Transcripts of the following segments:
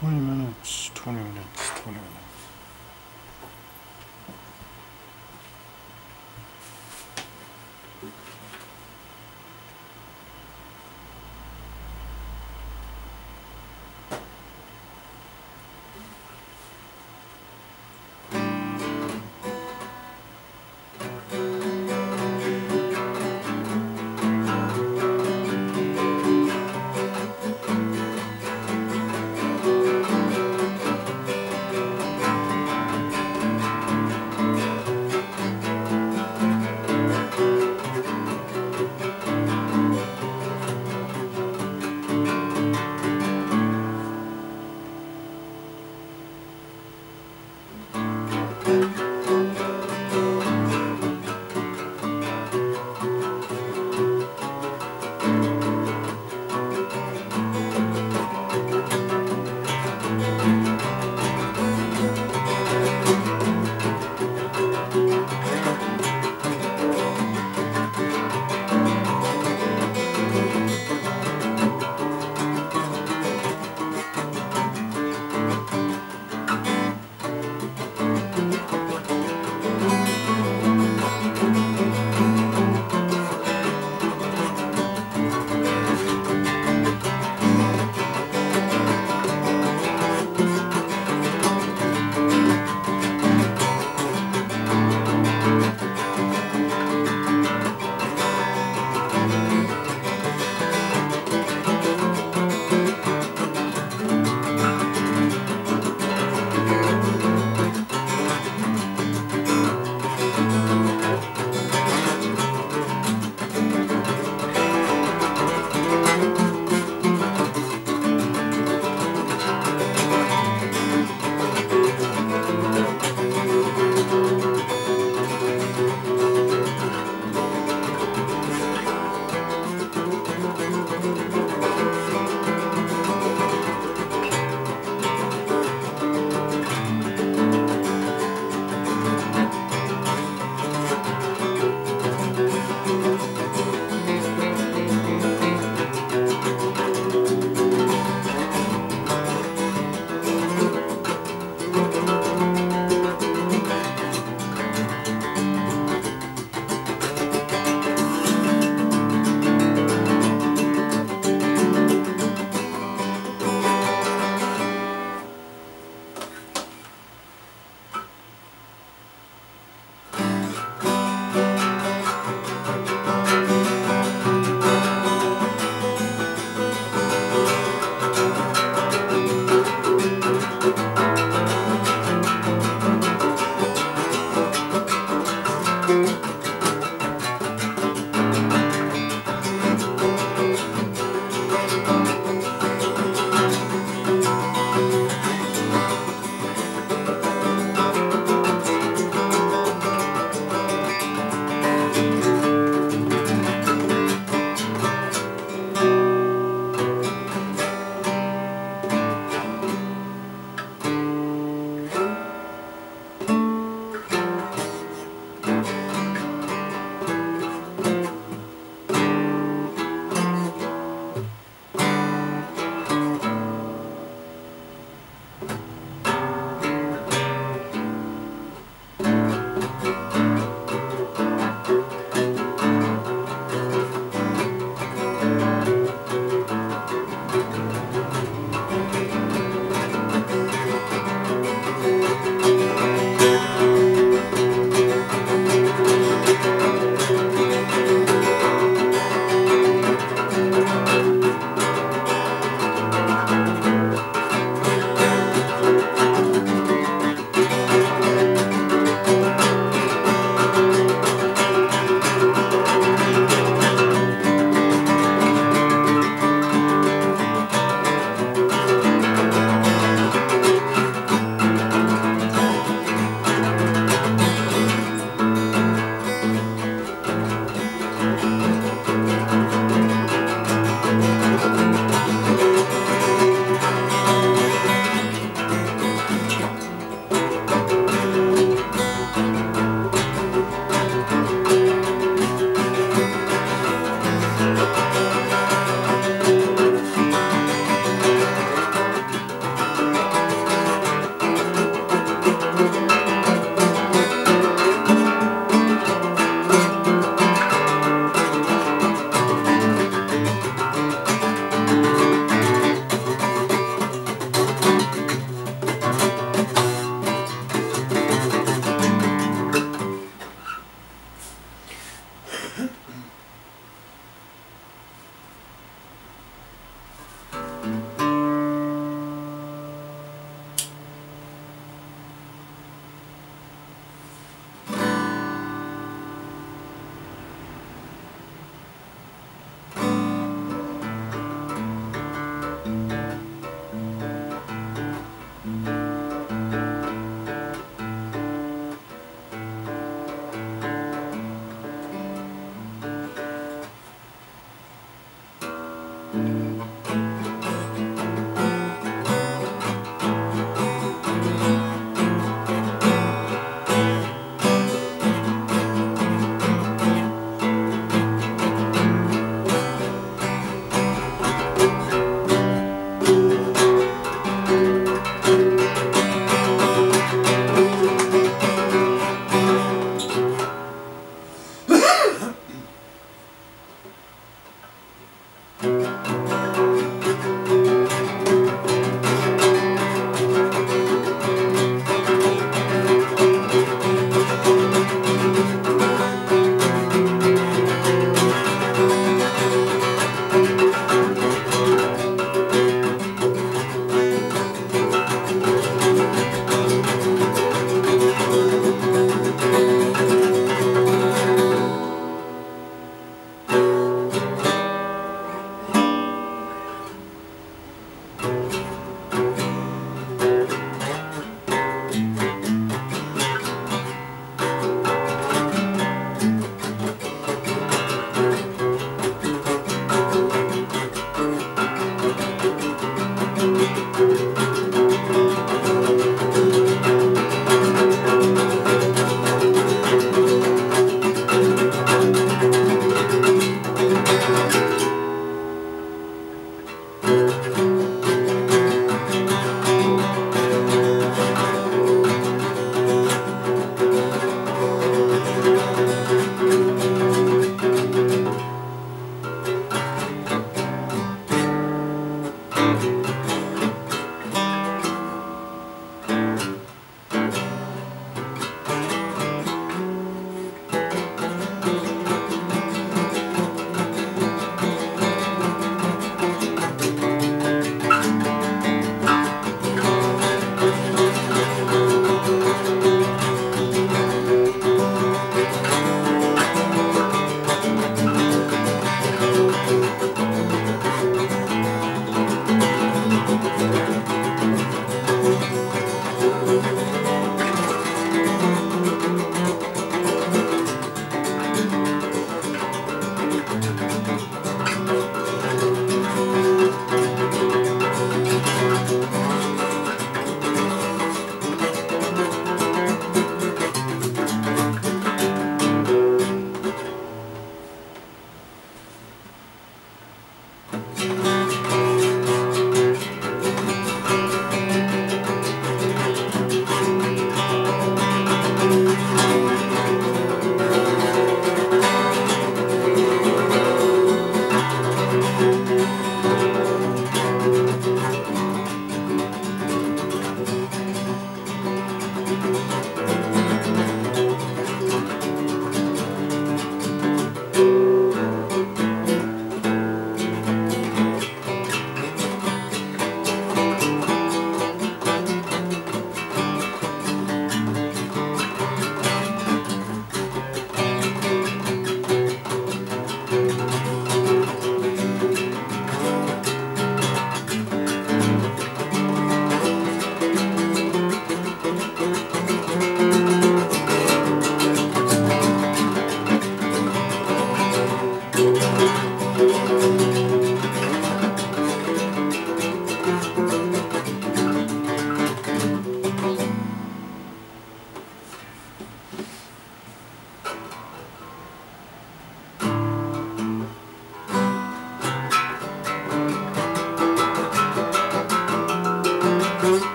20 minutes, 20 minutes, 20 minutes.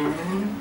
Mm-hmm.